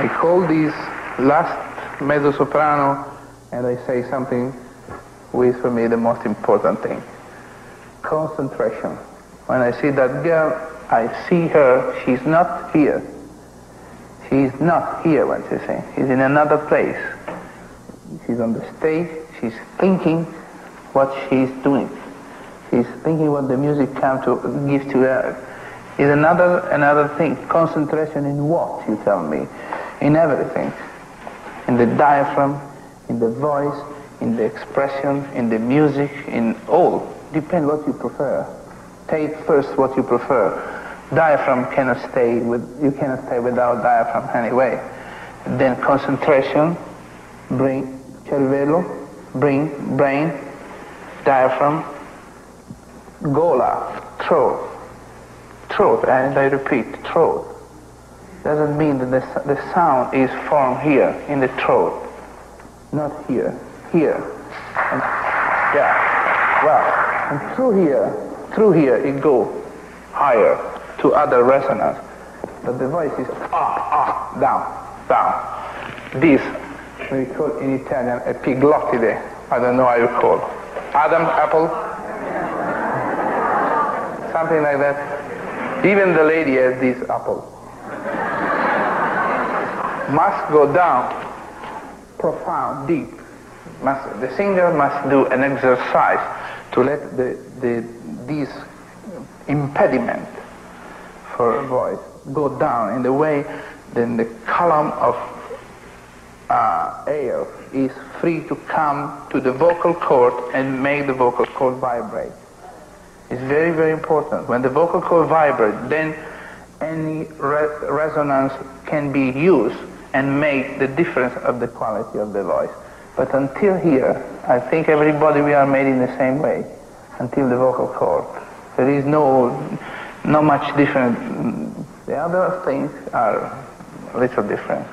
I call this last mezzo soprano and I say something which for me the most important thing. Concentration. When I see that girl, I see her, she's not here. She's not here when she's sings. She's in another place. She's on the stage, she's thinking what she's doing. She's thinking what the music come to give to her. Is another another thing. Concentration in what, you tell me? In everything. In the diaphragm, in the voice, in the expression, in the music, in all. Depend what you prefer. Take first what you prefer. Diaphragm cannot stay with you cannot stay without diaphragm anyway. Then concentration, bring cervello, bring brain, diaphragm, gola, throat, throat, and I repeat, throat. Doesn't mean that the, the sound is formed here in the throat, not here, here. And, yeah, well, and through here, through here it go higher to other resonance. But the voice is ah, ah, down, down. This we call in Italian epiglottide. I don't know how you call. Adam, apple, something like that. Even the lady has this apple. Must go down, profound, deep. Must, the singer must do an exercise to let the, the, this impediment for voice go down in the way then the column of uh, air is free to come to the vocal cord and make the vocal cord vibrate. It's very, very important. When the vocal cord vibrates, then any re- resonance can be used and make the difference of the quality of the voice. But until here, I think everybody we are made in the same way, until the vocal cord. There is no, no much different. The other things are a little different.